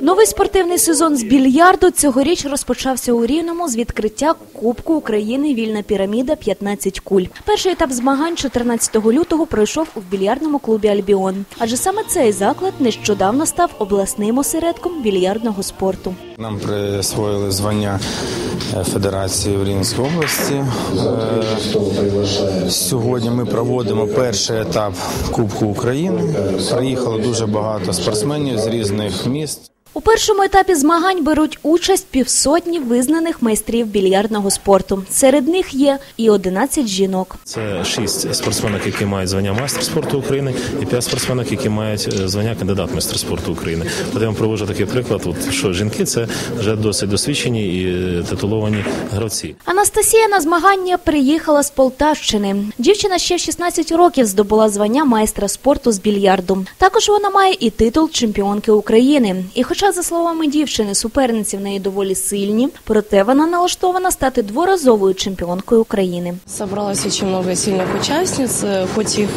Новий спортивний сезон з більярду цьогоріч розпочався у Рівному з відкриття Кубку України Вільна піраміда 15 куль. Перший етап змагань 14 лютого пройшов у більярдному клубі Альбіон. Адже саме цей заклад нещодавно став обласним осередком більярдного спорту. Нам присвоїли звання е, Федерації в Рівненській області. Е, Сьогодні ми проводимо перший етап Кубку України. Приїхало дуже багато спортсменів з різних міст. У першому етапі змагань беруть участь півсотні визнаних майстрів більярдного спорту. Серед них є і 11 жінок. Це шість спортсменок, які мають звання майстер спорту України, і п'ять спортсменок, які мають е, звання кандидат майстер спорту України. От я вам проводжу такий приклад. От що жінки це вже досить досвідчені і е, титуловані гравці. Анастасія на змагання приїхала з Полтавщини. Дівчина ще в 16 років здобула звання майстра спорту з більярду. Також вона має і титул чемпіонки України. І хоча, за словами дівчини, суперниці в неї доволі сильні, проте вона налаштована стати дворазовою чемпіонкою України. Собралось очень много сильных участниц, э, хоть их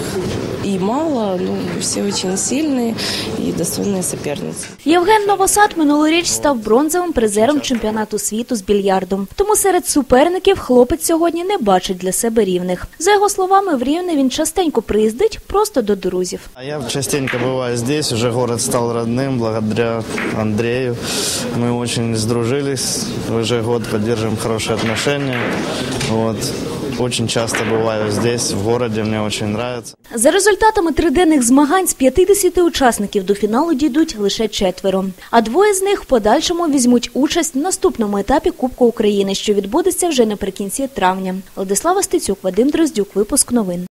и мало, но все очень сильные и достойные соперницы. Євген Новосад минулоріч став бронзовим призером чемпіонату світу з більярду. Тому серед суперників хлопець сьогодні не бачить для себе рівних. За його словами, в Рівне він частенько приїздить просто до друзів. А я частенько бываю здесь, уже город стал родным благодаря Андрею. Мы очень сдружились, уже год поддерживаем хорошие отношения. Вот. Очень часто бываю здесь, в городе, мне очень нравится. За результатами триденних змагань з 50 учасників до фіналу дійдуть лише четверо. А двоє з них в подальшому візьмуть участь в наступному етапі Кубку України, що відбудеться вже наприкінці травня. Владислава Стецюк, Вадим Дроздюк, випуск новин.